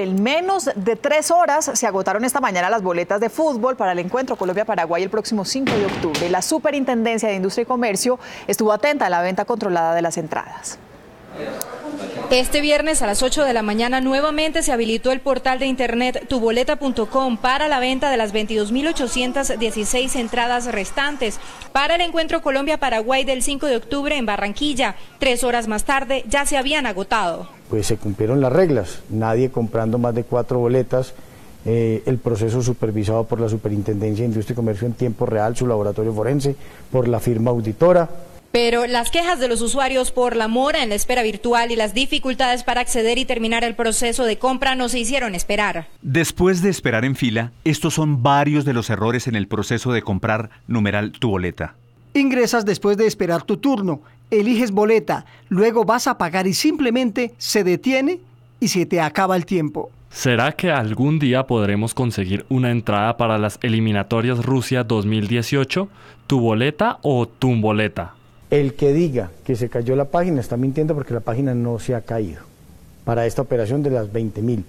En menos de tres horas se agotaron esta mañana las boletas de fútbol para el encuentro Colombia-Paraguay el próximo 5 de octubre. La Superintendencia de Industria y Comercio estuvo atenta a la venta controlada de las entradas. Este viernes a las 8 de la mañana nuevamente se habilitó el portal de internet tuboleta.com para la venta de las 22.816 entradas restantes para el encuentro Colombia-Paraguay del 5 de octubre en Barranquilla. Tres horas más tarde ya se habían agotado. Pues se cumplieron las reglas, nadie comprando más de cuatro boletas. Eh, el proceso supervisado por la Superintendencia de Industria y Comercio en tiempo real, su laboratorio forense, por la firma auditora. Pero las quejas de los usuarios por la mora en la espera virtual y las dificultades para acceder y terminar el proceso de compra no se hicieron esperar. Después de esperar en fila, estos son varios de los errores en el proceso de comprar numeral tu boleta. Ingresas después de esperar tu turno, eliges boleta, luego vas a pagar y simplemente se detiene y se te acaba el tiempo. ¿Será que algún día podremos conseguir una entrada para las eliminatorias Rusia 2018? ¿Tu boleta o tu boleta? El que diga que se cayó la página está mintiendo porque la página no se ha caído para esta operación de las 20 mil.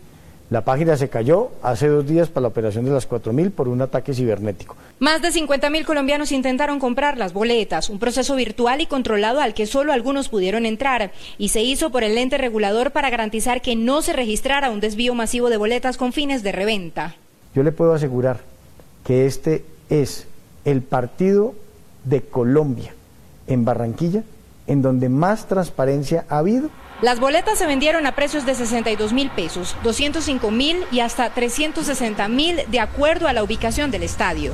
La página se cayó hace dos días para la operación de las 4 mil por un ataque cibernético. Más de 50 mil colombianos intentaron comprar las boletas, un proceso virtual y controlado al que solo algunos pudieron entrar, y se hizo por el ente regulador para garantizar que no se registrara un desvío masivo de boletas con fines de reventa. Yo le puedo asegurar que este es el partido de Colombia en Barranquilla, en donde más transparencia ha habido. Las boletas se vendieron a precios de 62 mil pesos, 205 mil y hasta 360 mil de acuerdo a la ubicación del estadio.